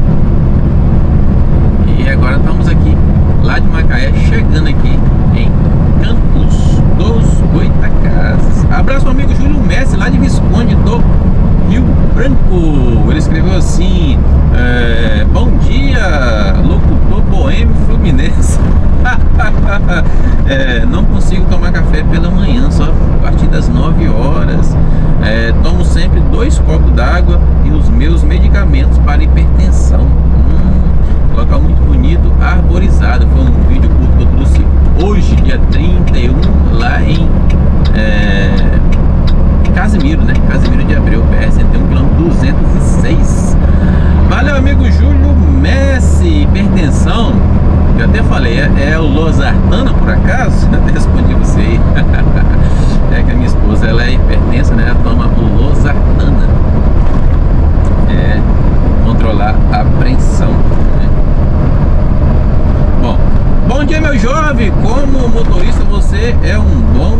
E agora estamos aqui, lá de Macaé, chegando aqui em Campos dos Goitacazes. Abraço ao amigo Júlio Messi, lá de Visconde do Rio Branco. Ele escreveu assim: é, Bom dia, locutor boêmio fluminense. é, não consigo tomar café pela manhã, só a partir das 9 horas. É, tomo sempre dois copos d'água e os meus medicamentos para hipertensão. Hum, local muito bonito, arborizado. Foi um vídeo curto que eu trouxe hoje, dia 31, lá em é, Casimiro, né? Casimiro de Abreu, PR 101, quilômetro 206. Valeu, amigo Júlio Messi, hipertensão. Eu até falei, é, é o Losartana por acaso? Eu até respondi você aí. é que a minha esposa ela é hipertensa, né? Ela toma o Losartana. É controlar a pressão. Né? Bom, bom dia meu jovem. Como motorista você é um bom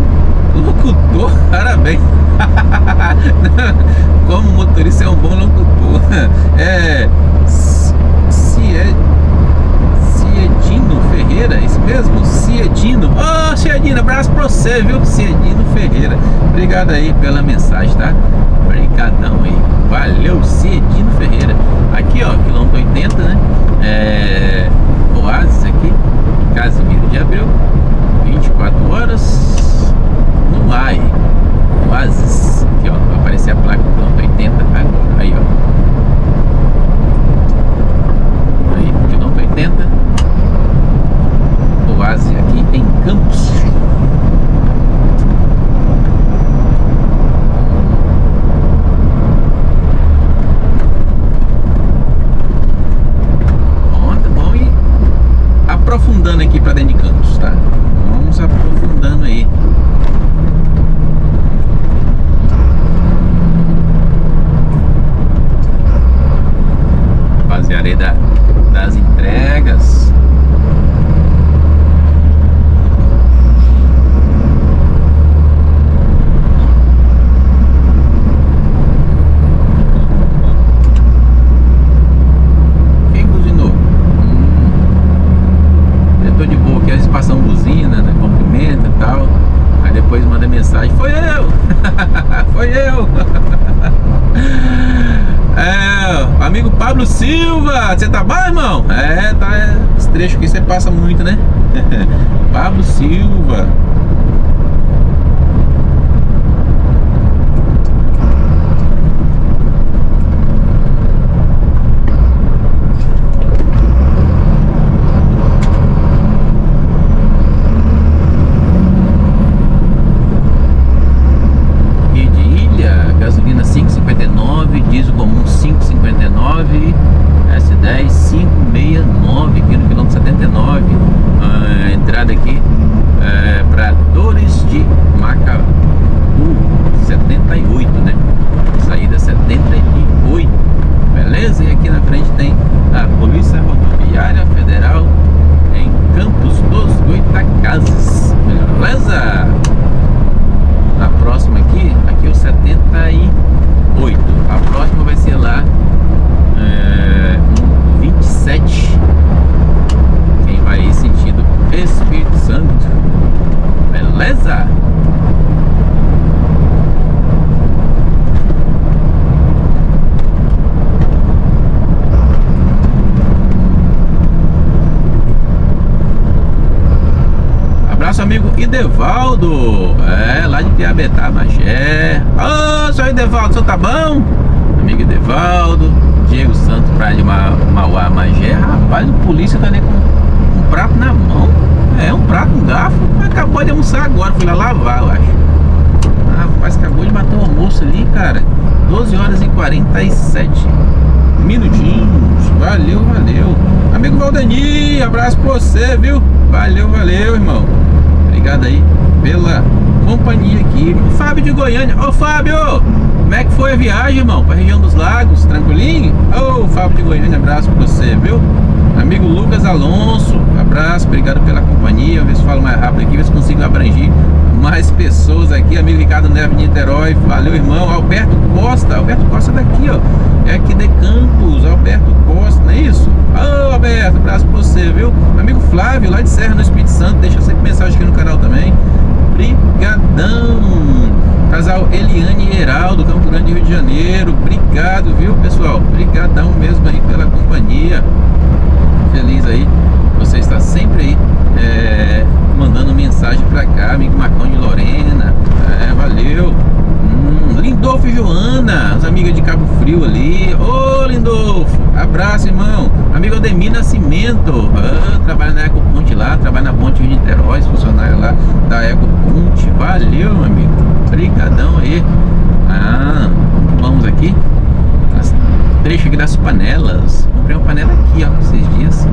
locutor. Parabéns. Como motorista é um bom locutor. É Ciedino Ferreira, é isso mesmo? Ciedino. Ô, oh, Ciedino, abraço pra você, viu? Ciedino Ferreira. Obrigado aí pela mensagem, tá? Obrigadão aí. Valeu, Ciedino Ferreira. Aqui, ó, quilômetro 80, né? É... Oasis aqui, Casimiro de Abreu. 24 horas no AI. Oasis. Aqui, ó, vai aparecer a placa do quilômetro 80. Aí, ó. Aí, quilômetro 80 base aqui em Campos. Vamos ir aprofundando aqui para dentro de Campos, tá? Vamos aprofundando aí. Aí da, das entregas. Você tá bom, irmão? É, tá. Esse trecho aqui você passa muito, né? Pablo Silva. Idevaldo, é, lá de Piabetá, Magé. Ô, oh, seu Idevaldo, seu tá bom? Amigo Idevaldo, Diego Santos, Praia de Ma Mauá, Magé. Rapaz, o polícia tá ali com um prato na mão. É, um prato, um garfo. Acabou de almoçar agora, fui lá lavar, eu acho. Ah, rapaz, acabou de bater o almoço ali, cara. 12 horas e 47 minutinhos. Valeu, valeu. Amigo Valdeni, abraço pra você, viu? Valeu, valeu, irmão. Obrigado aí pela companhia aqui. O Fábio de Goiânia. Ô Fábio, como é que foi a viagem, irmão? Pra região dos lagos, tranquilinho? Ô Fábio de Goiânia, abraço pra você, viu? Amigo Lucas Alonso, abraço, obrigado pela companhia. Vê se falo mais rápido aqui, vê se consigo abranger mais pessoas aqui. Amigo Ricardo Neves de Niterói, valeu irmão. Alberto Costa, Alberto Costa daqui, ó. É aqui de Campos, Alberto Costa, não é isso? Ô Alberto, abraço pra você, viu? Amigo Flávio, lá de Serra, no Espírito Santo, deixa sempre mensagem aqui no canal também. Brigadão! Casal Eliane e Heraldo, Campo Grande, Rio de Janeiro. Obrigado, viu, pessoal? Brigadão mesmo aí pela companhia. Feliz aí. Você está sempre aí é, mandando mensagem pra cá, amigo Marcão de Lorena. É, valeu. Hum, Lindolfo e Joana, as amigas de Cabo Frio ali. Ô Lindolfo, abraço, irmão. Amigo Ademir Nascimento, ah, trabalha na Ecoponte lá, trabalha na Ponte de Niterói, funcionário lá da Ecoponte. Valeu, meu amigo. Obrigadão aí. Ah, vamos aqui. Trecho aqui das panelas. Comprei uma panela aqui, ó, esses dias.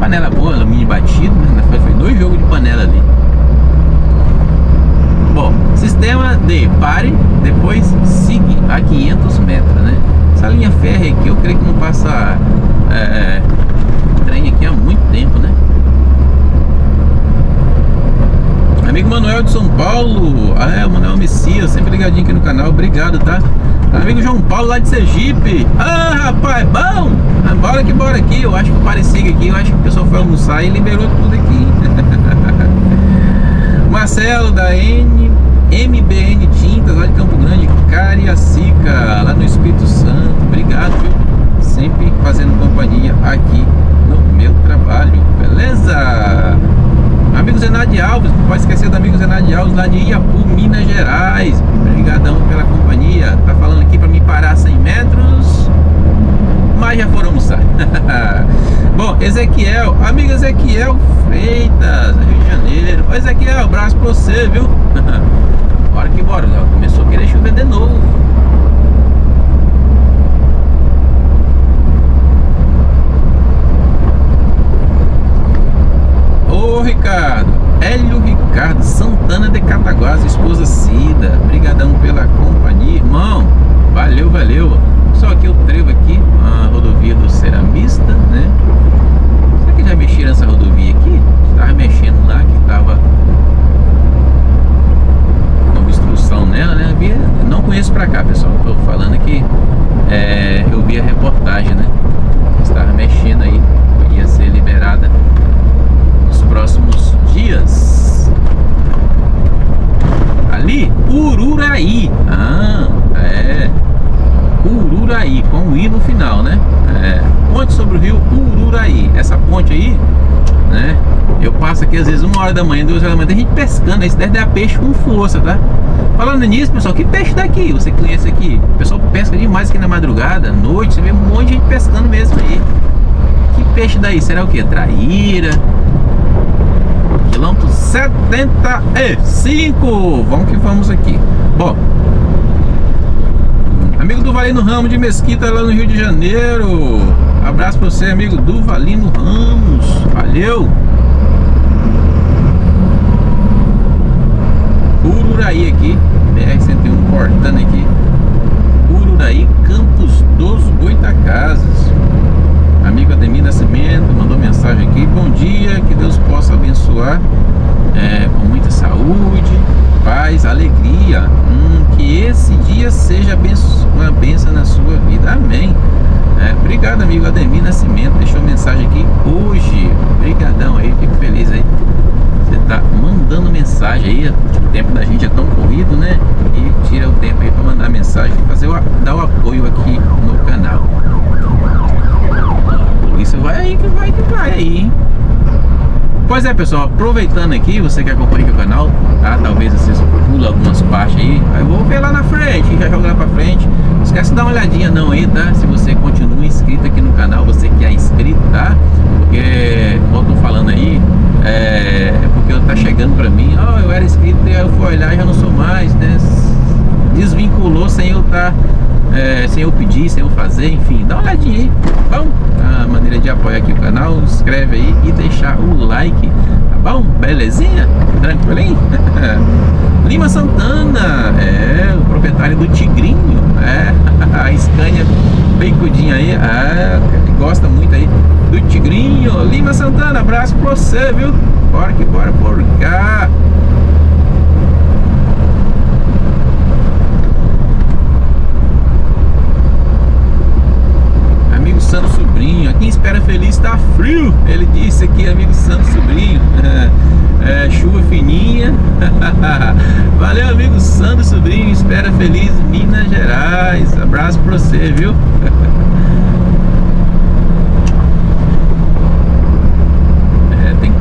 Panela boa, alumínio batido, né? Foi, dois jogos de panela ali. Bom, sistema de pare, depois siga a 500 metros, né? Essa linha férrea aqui eu creio que não passa é, trem aqui há muito tempo, né? Amigo Manuel de São Paulo, ah, é, o Manuel Messias, sempre ligadinho aqui no canal, obrigado, tá? Amigo João Paulo lá de Sergipe, ah rapaz, bom, ah, bora que bora aqui, eu acho que o Pareciga aqui, eu acho que o pessoal foi almoçar e liberou tudo aqui. Marcelo da N, MBN Tintas, lá de Campo Grande, Cariacica, lá no Espírito Santo. Obrigado, viu? Sempre fazendo companhia aqui no meu trabalho, beleza? Amigo Zenade Alves, esquecer do amigo Zenade Alves lá de Iapu, Minas Gerais. Obrigadão pela companhia. Tá falando aqui para me parar 100 metros, mas já foram almoçar. Bom, Ezequiel, amigo Ezequiel Freitas, Rio de Janeiro. Ô Ezequiel, abraço pra você, viu? bora que bora, Léo. Começou a querer chover de novo. Ô Ricardo, Hélio Ricardo Santana de Cataguás, esposa Cida. Obrigadão pela companhia, irmão. Valeu, valeu. Só aqui eu trevo aqui, a rodovia do Ceramista, né? Será que já mexeram nessa rodovia aqui? Estava mexendo lá, que estava com obstrução nela, né? Via, não conheço pra cá, pessoal. Tô falando que é, eu vi a reportagem, né? Estava mexendo aí, ia ser liberada nos próximos dias. Ali, Ururaí. Ah, é. Ururaí, com o I no final, né? É, ponte sobre o rio Ururaí. Essa ponte aí, né? Eu passo aqui às vezes uma hora da manhã, duas horas da manhã, tem gente pescando, aí deve dar peixe com força, tá? Falando nisso, pessoal, que peixe daqui? Você conhece aqui? O pessoal pesca demais aqui na madrugada, à noite, você vê um monte de gente pescando mesmo aí. Que peixe daí? Será o que? Traíra? Quilômetro 75. Vamos que vamos aqui. Bom, amigo do Valino Ramos de Mesquita lá no Rio de Janeiro. Abraço pra você, amigo do Valino Ramos. Valeu. Ururaí aqui, BR-101 cortando aqui. Ururaí, Campos dos Goitacazes. Amigo Ademir Nascimento mandou mensagem aqui. Bom dia, que Deus possa abençoar é, com muita saúde, paz, alegria. Hum, que esse dia seja uma bênção na sua vida. Amém. É, obrigado, amigo Ademir Nascimento. Deixou mensagem aqui hoje. Obrigadão aí, fico feliz aí. Você tá mandando mensagem aí. O tempo da gente é tão corrido, né? E tira o tempo aí para mandar mensagem, fazer o, dar o apoio aqui no canal. Vai aí que vai que vai aí, hein? Pois é, pessoal, aproveitando aqui, você que acompanha aqui o canal, tá? Talvez vocês pulam algumas partes aí, aí eu vou ver lá na frente, já jogar pra frente. Não esquece de dar uma olhadinha não aí, tá? Se você continua inscrito aqui no canal, você que é inscrito, tá? Porque, como eu tô falando aí, é, é porque tá chegando pra mim, ó, oh, eu era inscrito e eu fui olhar e já não sou mais, né? Desvinculou sem eu estar... Tá é, sem eu pedir, sem eu fazer, enfim, dá uma olhadinha aí, bom? A maneira de apoiar aqui o canal, inscreve aí e deixar o like, tá Bom, belezinha? Tranquilinho? Lima Santana, é, o proprietário do Tigrinho, é, a Scania peicudinha aí, é, gosta muito aí do Tigrinho. Lima Santana, abraço pra você, viu? Bora que bora por cá. Santo Sobrinho, aqui em Espera Feliz tá frio, ele disse aqui, amigo Santo Sobrinho. É, é, chuva fininha. Valeu, amigo Santo Sobrinho, Espera Feliz, Minas Gerais. Abraço pra você, viu?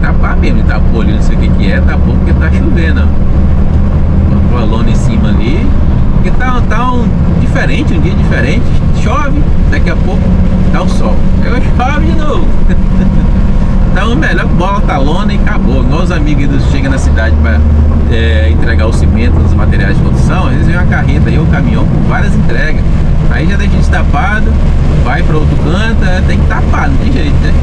tapar mesmo, tá olhando não sei o que que é, tá bom porque tá chovendo, ó. a lona em cima ali, porque tá, tá um diferente, um dia diferente, chove, daqui a pouco tá o sol, aí chove de novo. então melhor bola tá lona e acabou. Os amigos chegam na cidade para é, entregar o cimento, os materiais de construção, eles vêm uma carreta aí, um caminhão com várias entregas. Aí já deixa destapado, vai para outro canto, é, tem que tapar, não tem jeito, né?